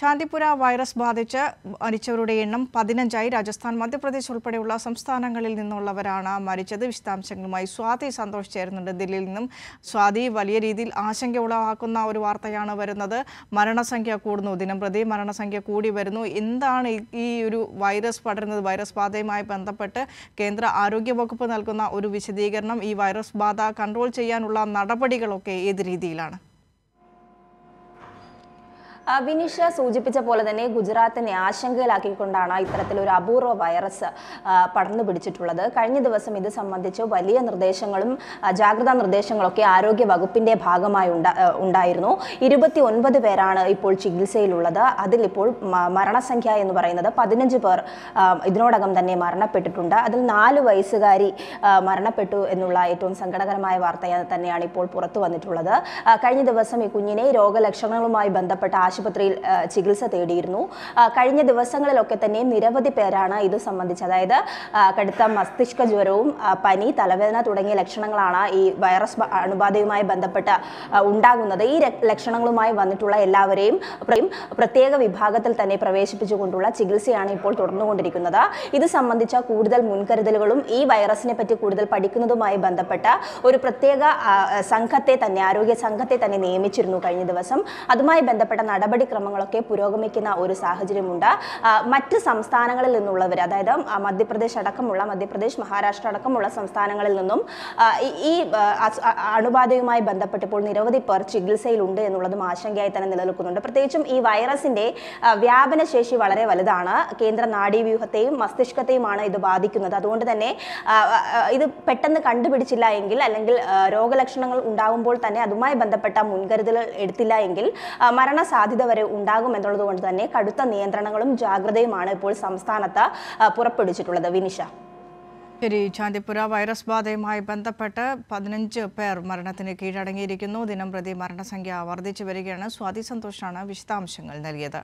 Chandipura virus ബാധിച്ച് മരിച്ചവരുടെ എണ്ണം പതിനഞ്ചായി. രാജസ്ഥാൻ മധ്യപ്രദേശ് ഉൾപ്പെടെയുള്ള സംസ്ഥാനങ്ങളിൽ നിന്നുള്ളവരാണ് മരിച്ചത്. വിശദാംശങ്ങളുമായി സ്വാതി സന്തോഷ് ചേരുന്നുണ്ട്. ദില്ലിയിൽ നിന്നും സ്വാതി വലിയ രീതിയിൽ ആശങ്ക ഉളവാക്കുന്ന ഒരു വാർത്തയാണ് വരുന്നത്. മരണസംഖ്യ കൂടുന്നു. ദിനം പ്രതി മരണസംഖ്യ കൂടി വരുന്നു. എന്താണ് ഈ- ഒരു വൈറസ് പടരുന്നത്? വൈറസ് ബാധയുമായി ബന്ധപ്പെട്ട് കേന്ദ്ര ആരോഗ്യ വകുപ്പ് നൽകുന്ന ഒരു വിശദീകരണം ഈ വൈറസ് ബാധ കൺട്രോൾ ചെയ്യാനുള്ള നടപടികളൊക്കെ ഏത് രീതിയിലാണ്? വിനിഷ സൂചിപ്പിച്ച പോലെ തന്നെ ഗുജറാത്തിനെ ആശങ്കയിലാക്കിക്കൊണ്ടാണ് ഇത്തരത്തിലൊരു അപൂർവ വൈറസ് പടർന്നു പിടിച്ചിട്ടുള്ളത്. കഴിഞ്ഞ ദിവസം ഇത് സംബന്ധിച്ച് വലിയ നിർദ്ദേശങ്ങളും ജാഗ്രതാ നിർദ്ദേശങ്ങളൊക്കെ ആരോഗ്യ വകുപ്പിന്റെ ഭാഗമായി ഉണ്ടായിരുന്നു. ഇരുപത്തി ഒൻപത് പേരാണ് ഇപ്പോൾ ചികിത്സയിലുള്ളത്. അതിലിപ്പോൾ മരണസംഖ്യ എന്ന് പറയുന്നത് പതിനഞ്ച് പേർ ഇതിനോടകം തന്നെ മരണപ്പെട്ടിട്ടുണ്ട്. അതിൽ നാല് വയസ്സുകാരി മരണപ്പെട്ടു എന്നുള്ള ഏറ്റവും സങ്കടകരമായ വാർത്ത തന്നെയാണ് ഇപ്പോൾ പുറത്തു വന്നിട്ടുള്ളത്. കഴിഞ്ഞ ദിവസം ഈ കുഞ്ഞിനെ രോഗലക്ഷണങ്ങളുമായി ബന്ധപ്പെട്ട ആശുപത്രിയിൽ ചികിത്സ തേടിയിരുന്നു. കഴിഞ്ഞ ദിവസങ്ങളിലൊക്കെ തന്നെ നിരവധി പേരാണ് ഇത് സംബന്ധിച്ച് അതായത് കടുത്ത മസ്തിഷ്ക ജ്വരവും പനി തലവേദന തുടങ്ങിയ ലക്ഷണങ്ങളാണ് ഈ വൈറസ് അണുബാധയുമായി ബന്ധപ്പെട്ട് ഉണ്ടാകുന്നത്. ഈ ലക്ഷണങ്ങളുമായി വന്നിട്ടുള്ള എല്ലാവരെയും പ്രത്യേക വിഭാഗത്തിൽ തന്നെ പ്രവേശിപ്പിച്ചുകൊണ്ടുള്ള ചികിത്സയാണ് ഇപ്പോൾ തുടർന്നുകൊണ്ടിരിക്കുന്നത്. ഇത് സംബന്ധിച്ച കൂടുതൽ മുൻകരുതലുകളും ഈ വൈറസിനെ പറ്റി കൂടുതൽ പഠിക്കുന്നതുമായി ബന്ധപ്പെട്ട ഒരു പ്രത്യേക സംഘത്തെ തന്നെ ആരോഗ്യ സംഘത്തെ തന്നെ നിയമിച്ചിരുന്നു കഴിഞ്ഞ ദിവസം. അതുമായി ബന്ധപ്പെട്ട നടപടിക്രമങ്ങളൊക്കെ പുരോഗമിക്കുന്ന ഒരു സാഹചര്യമുണ്ട്. മറ്റ് സംസ്ഥാനങ്ങളിൽ നിന്നുള്ളവർ അതായത് മധ്യപ്രദേശ് അടക്കമുള്ള മധ്യപ്രദേശ് മഹാരാഷ്ട്ര അടക്കമുള്ള സംസ്ഥാനങ്ങളിൽ നിന്നും ഈ- അണുബാധയുമായി ബന്ധപ്പെട്ട് ഇപ്പോൾ നിരവധി പേർ ചികിത്സയിലുണ്ട് എന്നുള്ളതും ആശങ്കയായി തന്നെ നിലനിൽക്കുന്നുണ്ട്. പ്രത്യേകിച്ചും ഈ വൈറസിന്റെ വ്യാപന വ്യാപനശേഷി വളരെ വലുതാണ്. കേന്ദ്ര നാഡീവ്യൂഹത്തെയും മസ്തിഷ്കത്തെയുമാണ് ഇത് ബാധിക്കുന്നത്. അതുകൊണ്ട് തന്നെ ഇത് പെട്ടെന്ന് കണ്ടുപിടിച്ചില്ല എങ്കിൽ അല്ലെങ്കിൽ രോഗലക്ഷണങ്ങൾ ഉണ്ടാകുമ്പോൾ തന്നെ അതുമായി ബന്ധപ്പെട്ട മുൻകരുതലുകൾ എടുത്തില്ല എങ്കിൽ ആ, മരണസാധ്യത വരെ ഉണ്ടാകുമെന്നുള്ളത് കൊണ്ട് തന്നെ കടുത്ത നിയന്ത്രണങ്ങളും ജാഗ്രതയുമാണ് ഇപ്പോൾ സംസ്ഥാനത്ത് പുറപ്പെടുവിച്ചിട്ടുള്ളത്. വിനിഷ. ശരി ചാന്തിപ്പുര വൈറസ് ബാധയുമായി ബന്ധപ്പെട്ട് പതിനഞ്ച് പേർ മരണത്തിന് കീഴടങ്ങിയിരിക്കുന്നു. ദിനം പ്രതി മരണസംഖ്യ വർദ്ധിച്ചു വരികയാണ്. സ്വാതി സന്തോഷാണ് വിശദാംശങ്ങൾ നൽകിയത്.